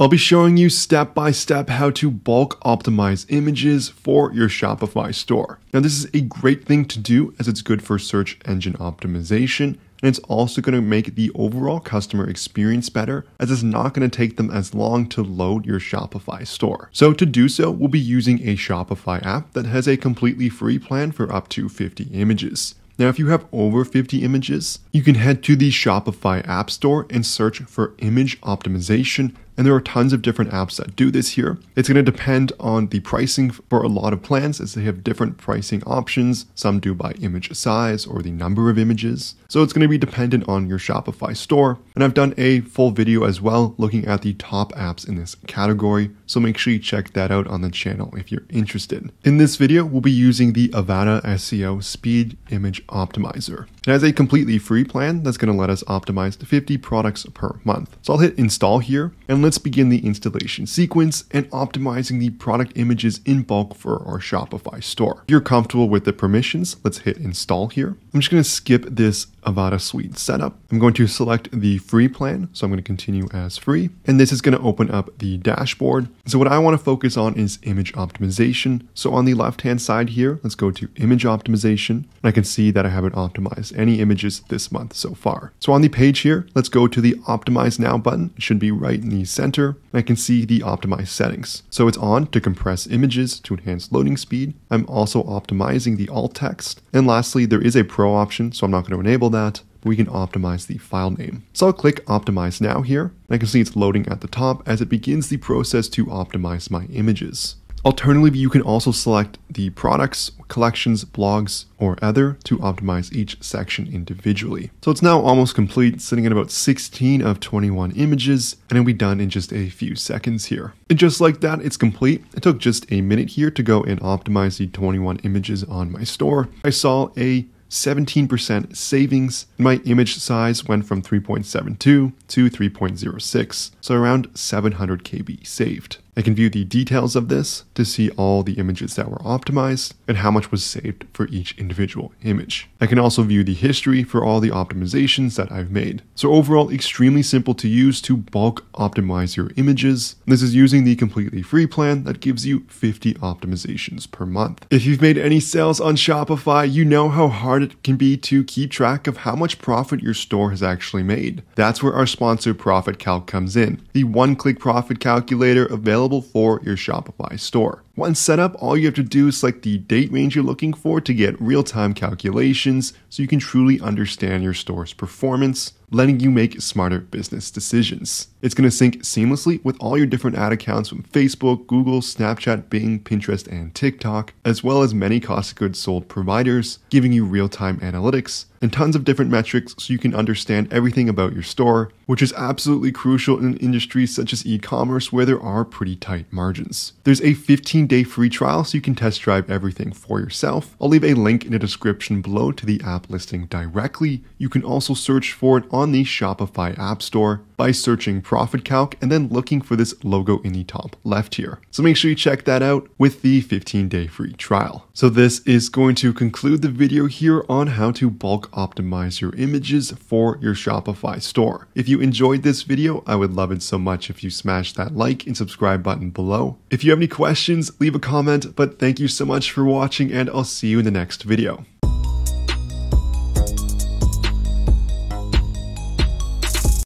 I'll be showing you step by step how to bulk optimize images for your Shopify store. Now this is a great thing to do as it's good for search engine optimization and it's also going to make the overall customer experience better as it's not going to take them as long to load your Shopify store. So to do so, we'll be using a Shopify app that has a completely free plan for up to 50 images. Now, if you have over 50 images, you can head to the Shopify App Store and search for image optimization and there are tons of different apps that do this here. It's going to depend on the pricing for a lot of plans as they have different pricing options. Some do by image size or the number of images. So it's going to be dependent on your Shopify store. And I've done a full video as well looking at the top apps in this category. So make sure you check that out on the channel if you're interested. In this video, we'll be using the Avada SEO Speed Image Optimizer. It has a completely free plan that's going to let us optimize 50 products per month. So I'll hit install here and let's begin the installation sequence and optimizing the product images in bulk for our Shopify store. If you're comfortable with the permissions, let's hit install here. I'm just going to skip this Avada Suite setup. I'm going to select the free plan, so I'm going to continue as free, and this is going to open up the dashboard. So what I want to focus on is image optimization. So on the left-hand side here, let's go to image optimization, and I can see that I haven't optimized any images this month so far. So on the page here, let's go to the Optimize Now button. It should be right in the center. I can see the optimized settings. So it's on to compress images to enhance loading speed. I'm also optimizing the alt text. And lastly, there is a pro option, so I'm not going to enable that we can optimize the file name. So I'll click optimize now here. I can see it's loading at the top as it begins the process to optimize my images. Alternatively, you can also select the products, collections, blogs, or other to optimize each section individually. So it's now almost complete, sitting at about 16 of 21 images, and it'll be done in just a few seconds here. And just like that, it's complete. It took just a minute here to go and optimize the 21 images on my store. I saw a 17% savings. My image size went from 3.72 to 3.06, so around 700 KB saved. I can view the details of this to see all the images that were optimized and how much was saved for each individual image. I can also view the history for all the optimizations that I've made. So overall, extremely simple to use to bulk optimize your images. This is using the completely free plan that gives you 50 optimizations per month. If you've made any sales on Shopify, you know how hard it can be to keep track of how much profit your store has actually made. That's where our sponsor Profit Calc comes in, the one-click profit calculator available available for your Shopify store. Once set up, all you have to do is select the date range you're looking for to get real-time calculations so you can truly understand your store's performance, letting you make smarter business decisions. It's going to sync seamlessly with all your different ad accounts from Facebook, Google, Snapchat, Bing, Pinterest, and TikTok, as well as many cost of goods sold providers, giving you real-time analytics and tons of different metrics so you can understand everything about your store, which is absolutely crucial in industries such as e-commerce where there are pretty tight margins. There's a 15 day free trial so you can test drive everything for yourself. I'll leave a link in the description below to the app listing directly. You can also search for it on the Shopify App Store by searching Profit Calc and then looking for this logo in the top left here. So make sure you check that out with the 15 day free trial. So this is going to conclude the video here on how to bulk optimize your images for your Shopify store. If you enjoyed this video, I would love it so much if you smash that like and subscribe button below. If you have any questions, leave a comment, but thank you so much for watching and I'll see you in the next video.